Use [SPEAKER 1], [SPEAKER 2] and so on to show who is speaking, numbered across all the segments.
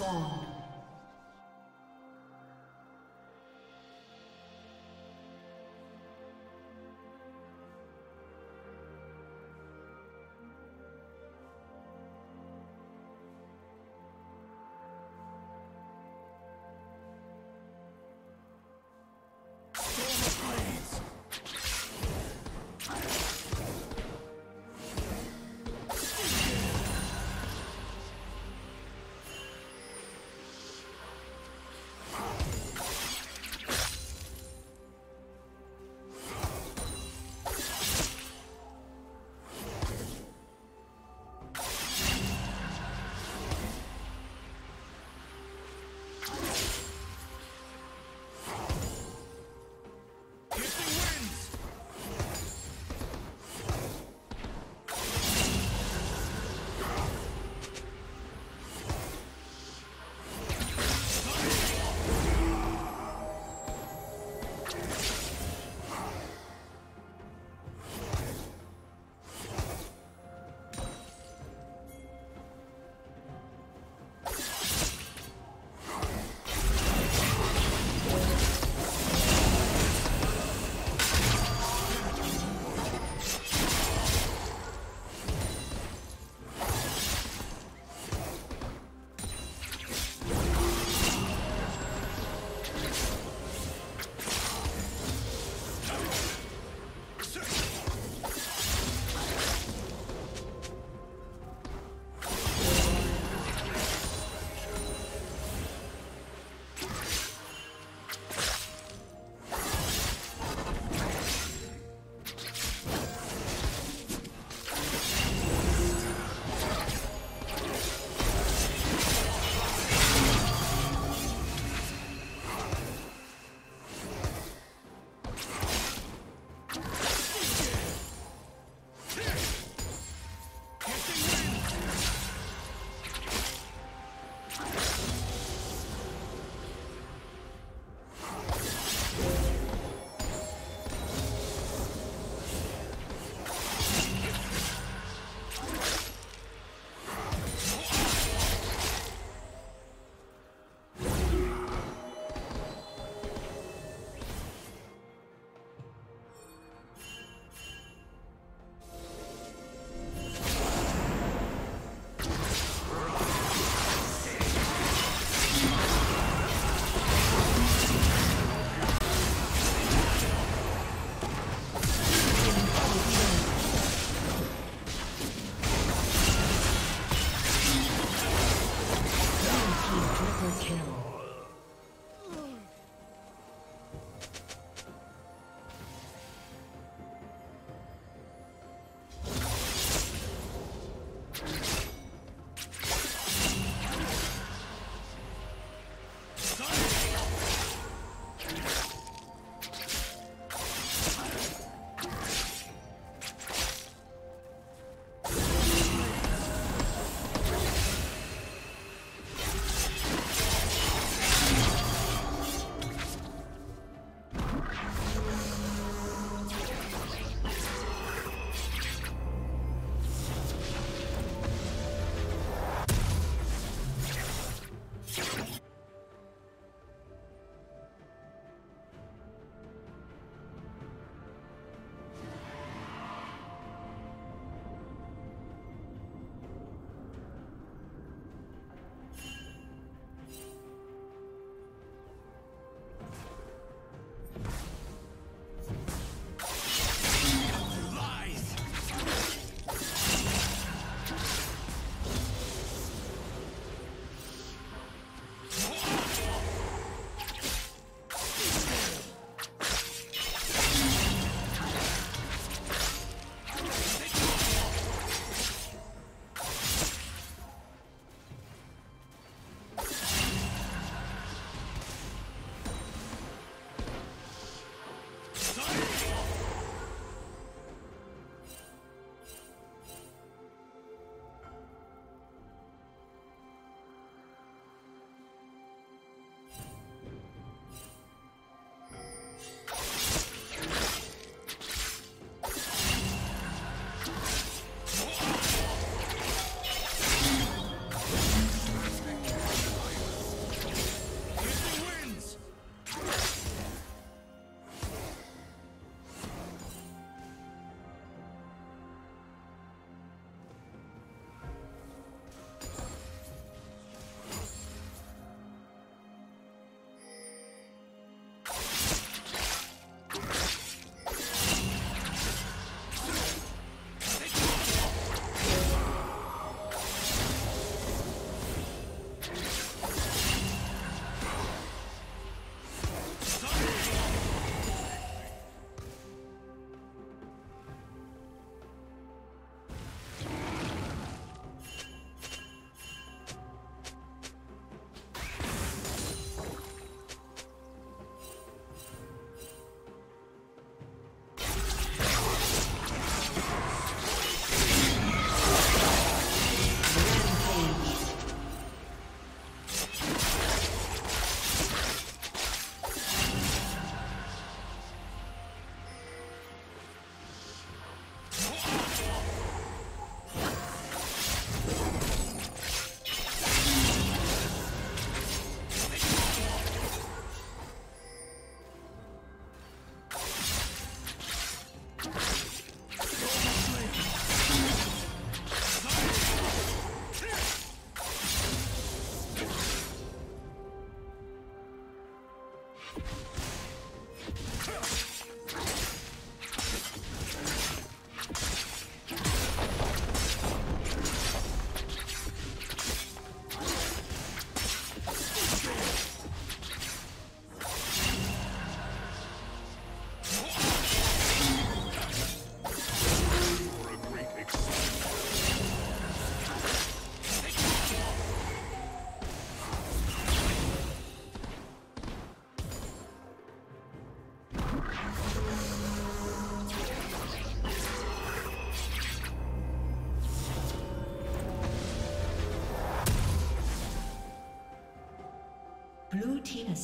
[SPEAKER 1] Minions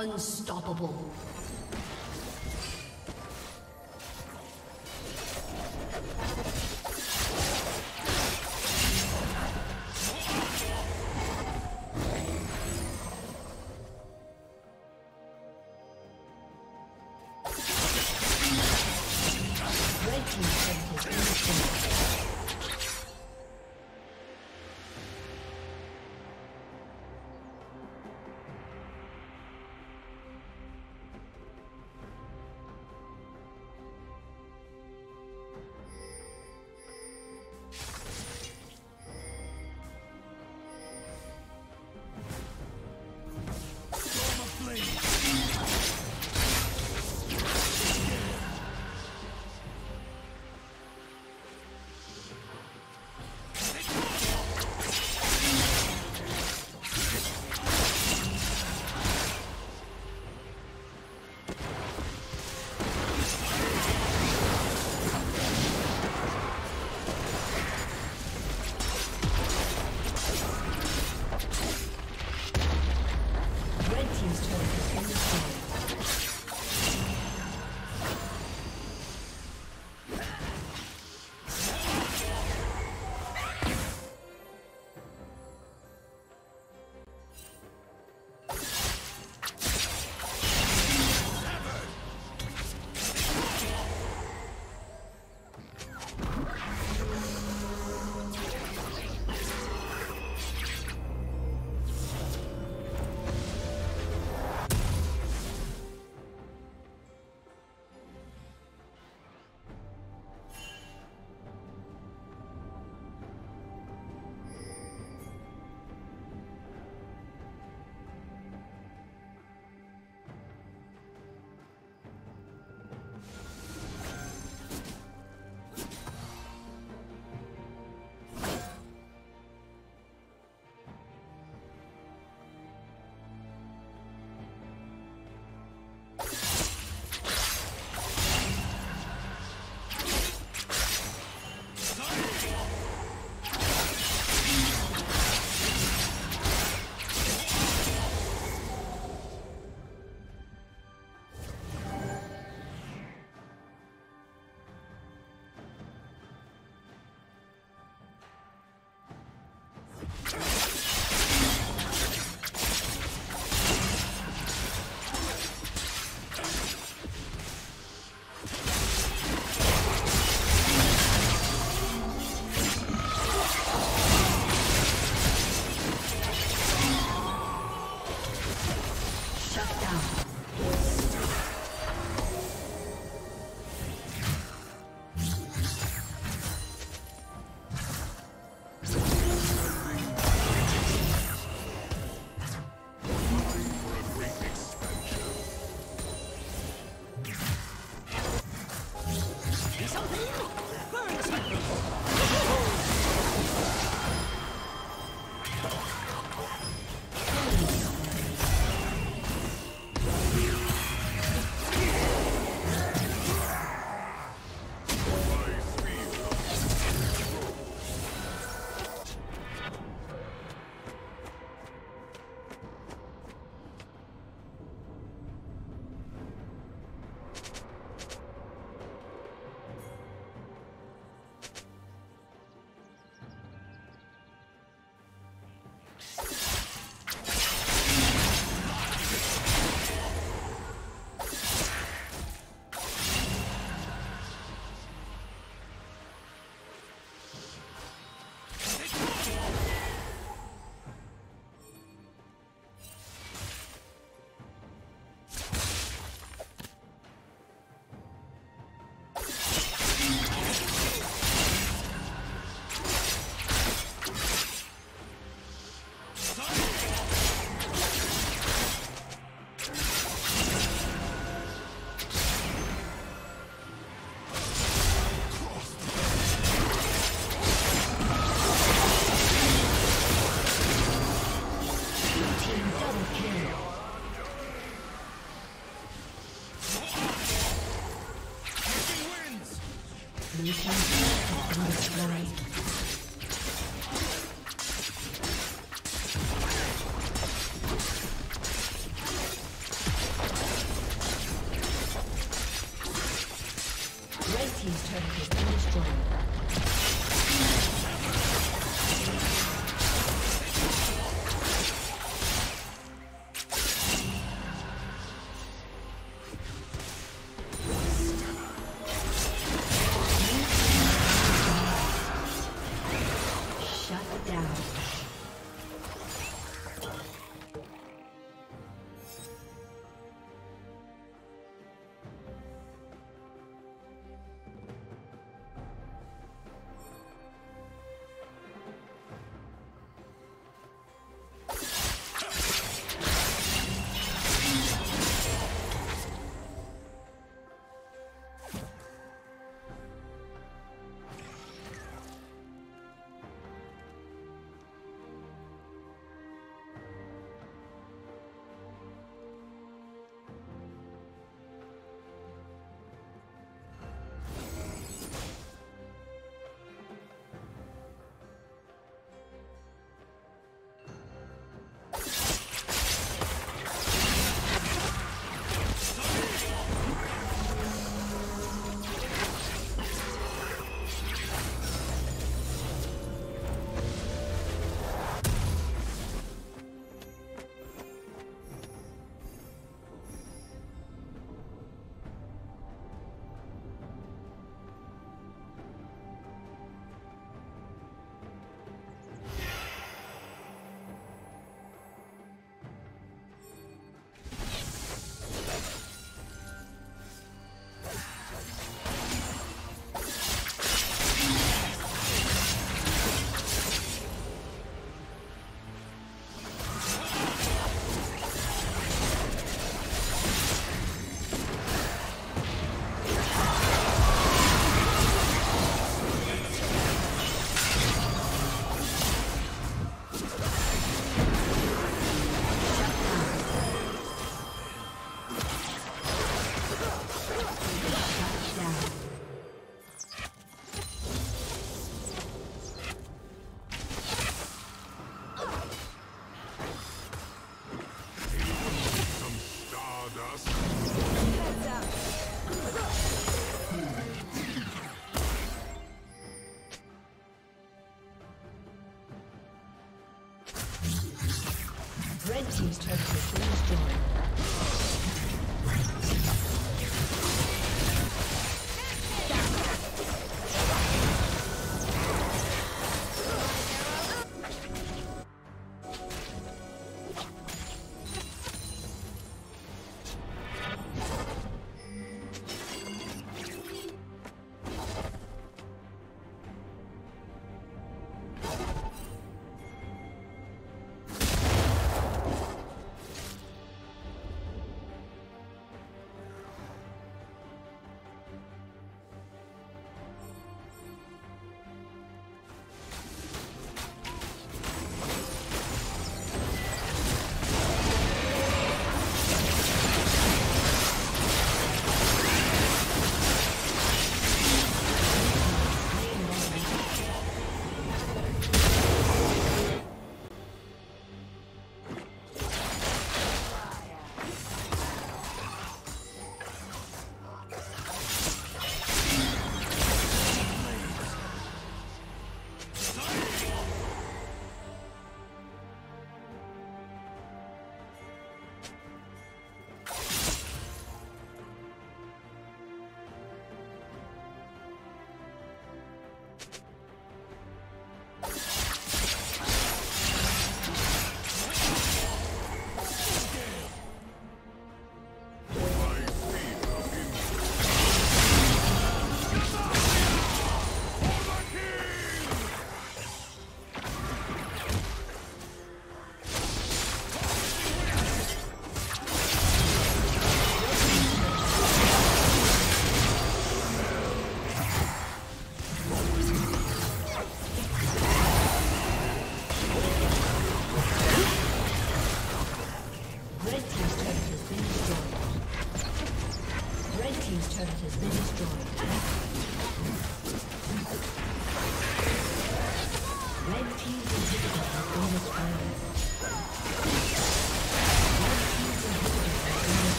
[SPEAKER 1] Unstoppable.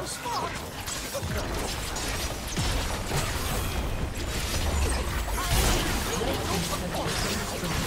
[SPEAKER 1] so smart. I